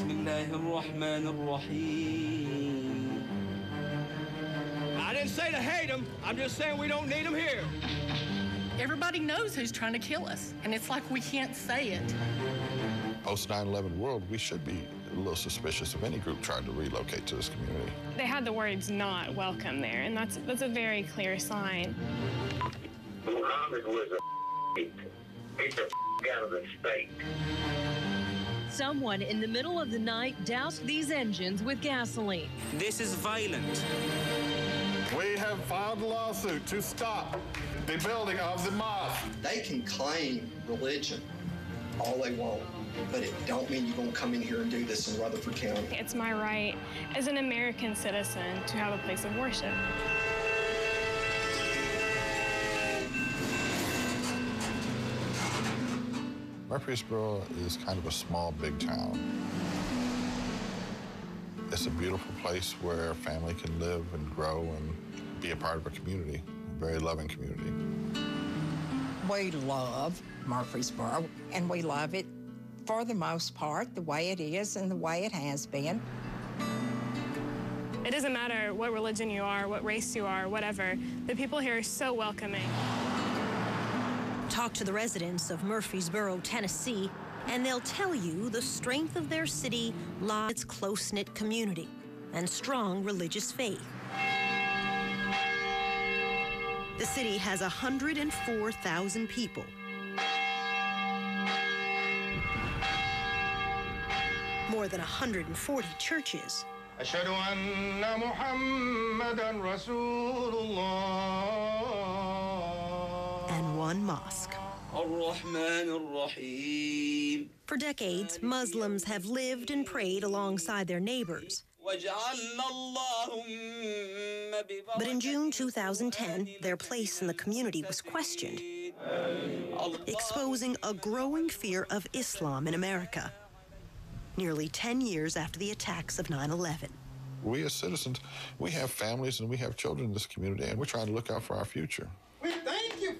بسم الله الرحمن الرحيم I didn't say to hate them. I'm just saying we don't need them here. Everybody knows who's trying to kill us, and it's like we can't say it. Post 9 11 world, we should be a little suspicious of any group trying to relocate to this community. They had the words not welcome there, and that's, that's a very clear sign. Muhammad was a get the out of the state. Someone in the middle of the night doused these engines with gasoline. This is violent. We have filed a lawsuit to stop the building of the mosque. They can claim religion all they want, but it don't mean you're gonna come in here and do this in Rutherford County. It's my right as an American citizen to have a place of worship. Murfreesboro is kind of a small, big town. It's a beautiful place where a family can live and grow and be a part of a community, a very loving community. We love Murfreesboro, and we love it for the most part the way it is and the way it has been. It doesn't matter what religion you are, what race you are, whatever. The people here are so welcoming. Talk to the residents of Murfreesboro, Tennessee, and they'll tell you the strength of their city lies in its close-knit community and strong religious faith. The city has 104,000 people. More than 140 churches. أشهد أن محمدا رسول الله Mosque. For decades, Muslims have lived and prayed alongside their neighbors. But in June 2010, their place in the community was questioned, exposing a growing fear of Islam in America, nearly 10 years after the attacks of 9 11. We as citizens, we have families and we have children in this community, and we're trying to look out for our future.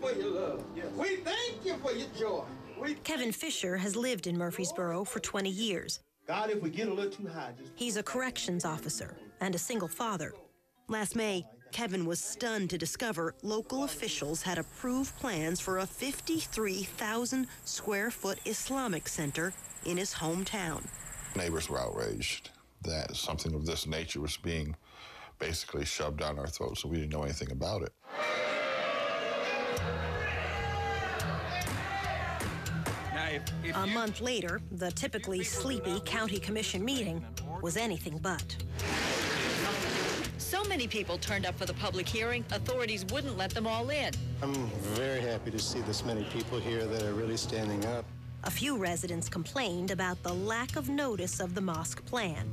We thank you for your love. We thank you for your joy. We Kevin Fisher has lived in Murfreesboro for 20 years. God, if we get a little too high, just He's a corrections officer and a single father. Last May, Kevin was stunned to discover local officials had approved plans for a 53,000 square foot Islamic center in his hometown. Neighbors were outraged that something of this nature was being basically shoved down our throats, so we didn't know anything about it. Now if, if A you, month later, the typically sleepy county commission meeting was anything but. So many people turned up for the public hearing, authorities wouldn't let them all in. I'm very happy to see this many people here that are really standing up. A few residents complained about the lack of notice of the mosque plan.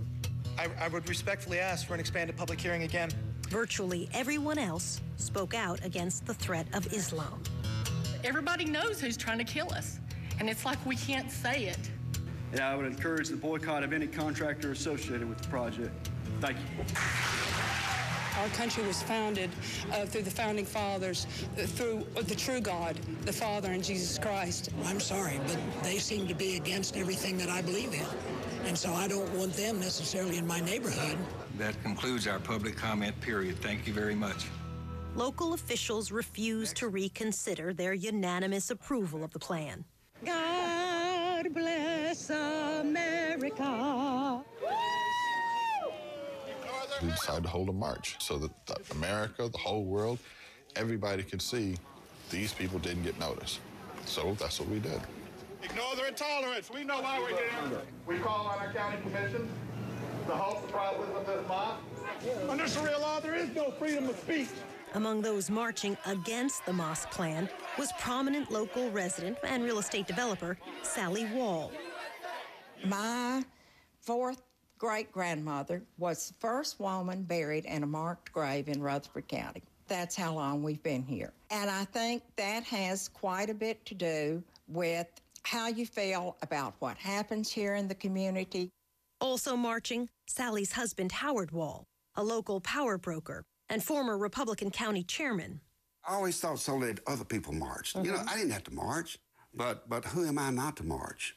I, I would respectfully ask for an expanded public hearing again. Virtually everyone else spoke out against the threat of Islam. Everybody knows who's trying to kill us, and it's like we can't say it. And I would encourage the boycott of any contractor associated with the project. Thank you. Our country was founded uh, through the founding fathers, uh, through the true God, the Father, and Jesus Christ. I'm sorry, but they seem to be against everything that I believe in. And so I don't want them necessarily in my neighborhood. That concludes our public comment period. Thank you very much. Local officials refused to reconsider their unanimous approval of the plan. God bless America. We decided to hold a march so that the- America, the whole world, everybody could see these people didn't get noticed. So that's what we did. Ignore their intolerance. We know why we're here. We call on our county commission to halt the progress of this mosque. Under Sharia law, there is no freedom of speech. Among those marching against the mosque plan was prominent local resident and real estate developer Sally Wall. My fourth great grandmother was the first woman buried in a marked grave in Rutherford County. That's how long we've been here. And I think that has quite a bit to do with how you feel about what happens here in the community. Also marching, Sally's husband Howard Wall, a local power broker and former Republican county chairman. I always thought so that other people marched. You know, mm-hmm. I didn't have to march, but but who am I not to march?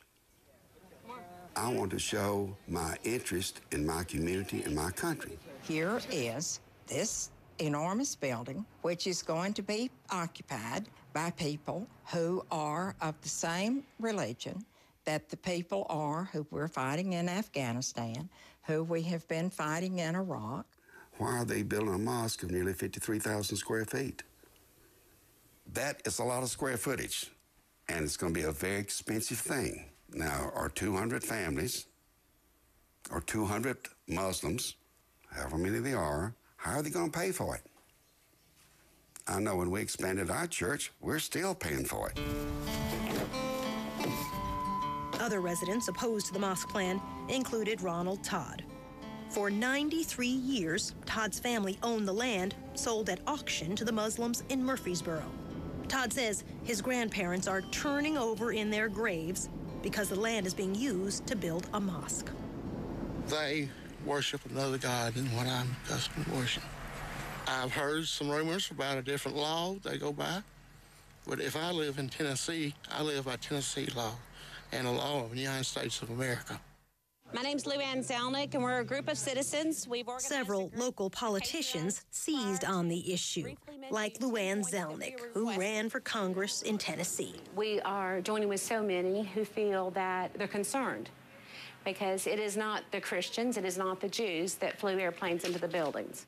I want to show my interest in my community and my country. Here is this enormous building, which is going to be occupied by people who are of the same religion that the people are who we're fighting in Afghanistan, who we have been fighting in Iraq. Why are they building a mosque of nearly 53,000 square feet? That is a lot of square footage, and it's going to be a very expensive thing. Now, our 200 families, or 200 Muslims, however many they are, how are they going to pay for it? I know when we expanded our church, we're still paying for it. Other residents opposed to the mosque plan included Ronald Todd. For 93 years, Todd's family owned the land sold at auction to the Muslims in Murfreesboro. Todd says his grandparents are turning over in their graves because the land is being used to build a mosque. They worship another God than what I'm accustomed to worship. I've heard some rumors about a different law they go by, but if I live in Tennessee, I live by Tennessee law and the law of the United States of America. My name's Lou Ann Zelenik, and we're a group of citizens. We've organized Several local politicians seized on the issue, like Lou Luann Zelenik, who ran for Congress in Tennessee. We are joining with so many who feel that they're concerned because it is not the Christians, it is not the Jews that flew airplanes into the buildings.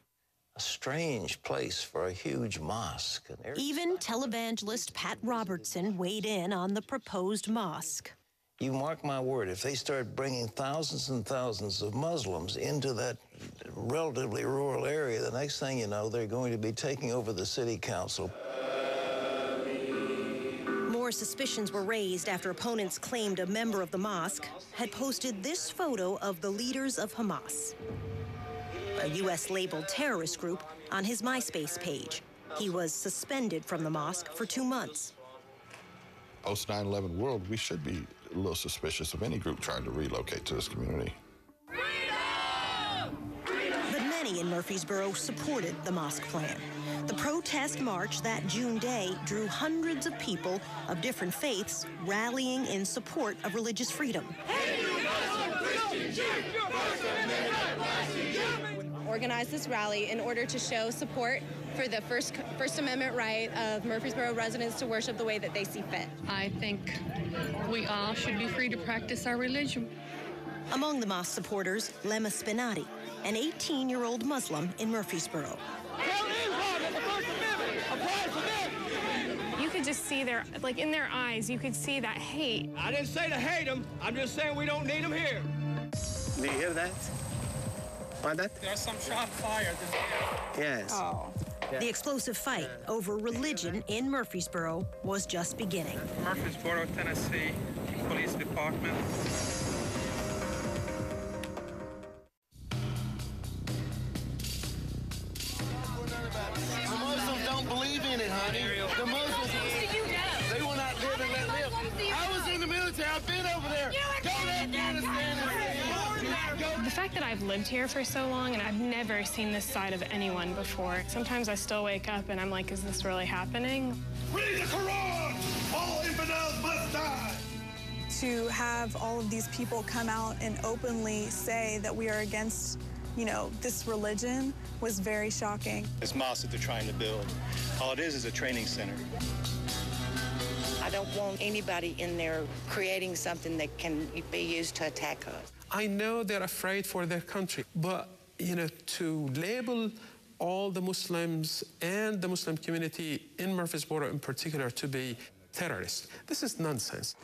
A strange place for a huge mosque. Even televangelist Pat Robertson weighed in on the proposed mosque. You mark my word, if they start bringing thousands and thousands of Muslims into that relatively rural area, the next thing you know, they're going to be taking over the city council. More suspicions were raised after opponents claimed a member of the mosque had posted this photo of the leaders of Hamas, a U.S. labeled terrorist group, on his MySpace page. He was suspended from the mosque for two months. Post 9 11 world, we should be a little suspicious of any group trying to relocate to this community. But many in Murfreesboro supported the mosque plan. The protest march that June day drew hundreds of people of different faiths rallying in support of religious freedom. Organized this rally in order to show support for the First, First Amendment right of Murfreesboro residents to worship the way that they see fit. I think we all should be free to practice our religion. Among the mosque supporters, Lema Sbenaty, an 18 year old Muslim in Murfreesboro. You could just see their, like in their eyes, you could see that hate. I didn't say to hate them. I'm just saying we don't need them here. Do you hear that? Find that? There's some shot fired. Yes. Oh. The explosive fight over religion in Murfreesboro was just beginning. Murfreesboro, Tennessee Police Department. The Muslims don't believe in it, honey. The Muslims, they will not live and let live. I was in the military. I've been over there. Go to Afghanistan The fact that I've lived here for so long and I've never seen this side of anyone before, sometimes I still wake up and I'm like, is this really happening? Read the Quran! All infidels must die! to have all of these people come out and openly say that we are against, you know, this religion was very shocking. This mosque that they're trying to build, all it is is a training center. I don't want anybody in there creating something that can be used to attack us. I know they're afraid for their country, but you know, to label all the Muslims and the Muslim community in Murfreesboro in particular to be terrorists, this is nonsense.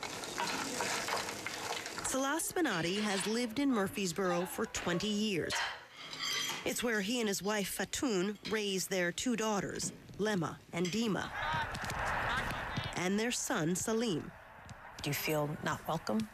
Saleh Sbenaty has lived in Murfreesboro for 20 years. It's where he and his wife Fatoon raised their two daughters, Lema and Dima, and their son Salim. Do you feel not welcome?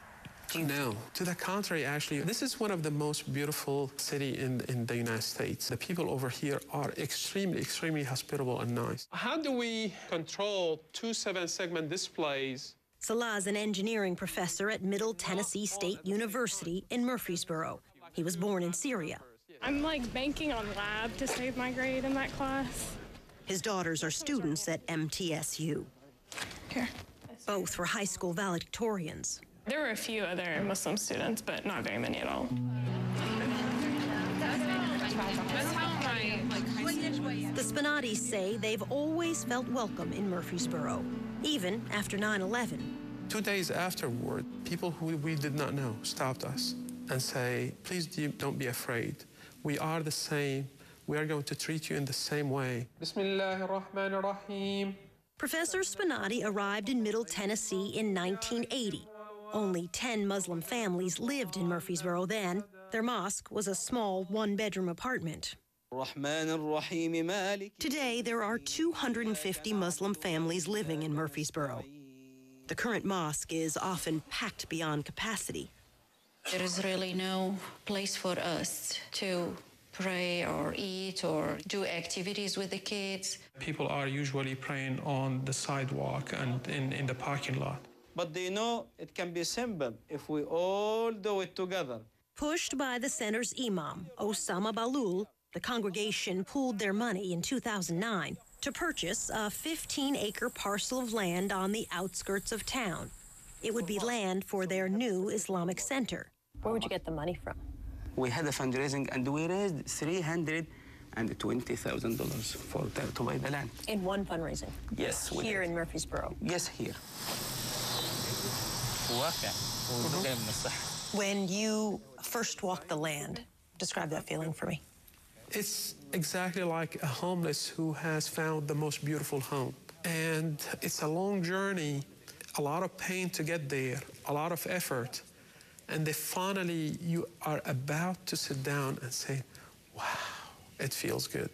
No, to the contrary, actually, this is one of the most beautiful city in, in the United States. The people over here are extremely, extremely hospitable and nice. How do we control two seven-segment displays Saleh is an engineering professor at Middle Tennessee oh, oh, State University in Murfreesboro. He was born in Syria. I'm like banking on lab to save my grade in that class. His daughters are students at MTSU. Here. Both were high school valedictorians. There were a few other Muslim students, but not very many at all. The Sbenatys say they've always felt welcome in Murfreesboro, even after 9 11. Two days afterward, people who we did not know stopped us and say, please don't be afraid. We are the same. We are going to treat you in the same way. Professor Sbenaty arrived in Middle Tennessee in 1980. Only 10 Muslim families lived in Murfreesboro then. Their mosque was a small one bedroom apartment. Today, there are 250 Muslim families living in Murfreesboro. The current mosque is often packed beyond capacity. There is really no place for us to pray or eat or do activities with the kids. People are usually praying on the sidewalk and in, in the parking lot. But they know it can be simple if we all do it together. Pushed by the center's imam, Osama Bahloul, the congregation pooled their money in 2009 to purchase a 15 acre parcel of land on the outskirts of town. It would be land for their new Islamic center. Where would you get the money from? We had a fundraising and we raised $320,000 for to buy the land. In one fundraising? Yes. Here in Murfreesboro? Yes, here. Mm-hmm. When you first walk the land, describe that feeling for me. It's exactly like a homeless who has found the most beautiful home. And it's a long journey, a lot of pain to get there, a lot of effort. And then finally, you are about to sit down and say, wow, it feels good.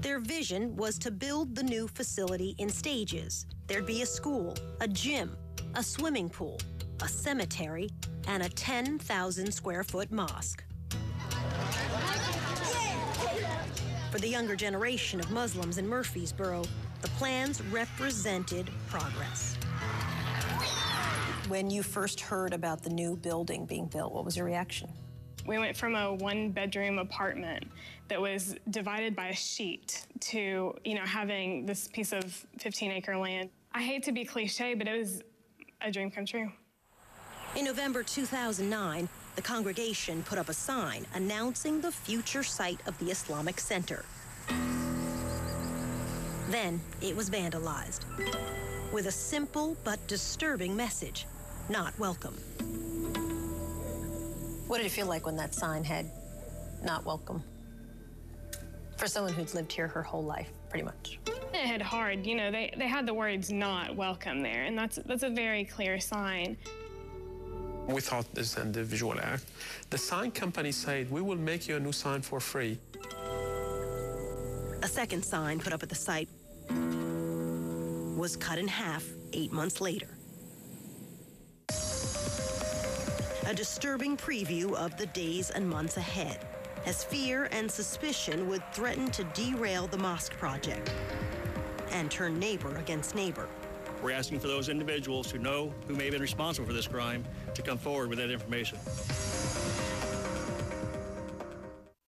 Their vision was to build the new facility in stages. There'd be a school, a gym, a swimming pool, a cemetery, and a 10,000 square foot mosque. For the younger generation of Muslims in Murfreesboro, the plans represented progress. When you first heard about the new building being built, what was your reaction? We went from a one bedroom apartment that was divided by a sheet to, you know, having this piece of 15 acre land. I hate to be cliche, but it was a dream come true. In November 2009, the congregation put up a sign announcing the future site of the Islamic Center. Then it was vandalized with a simple but disturbing message not welcome. What did it feel like when that sign had not welcome? For someone who's lived here her whole life, pretty much. It hit hard. You know, they, they had the words not welcome there, and that's, that's a very clear sign. We thought this an individual act. The sign company said, we will make you a new sign for free. A second sign put up at the site was cut in half eight months later. A disturbing preview of the days and months ahead, as fear and suspicion would threaten to derail the mosque project and turn neighbor against neighbor. We're asking for those individuals who know who may have been responsible for this crime to come forward with that information.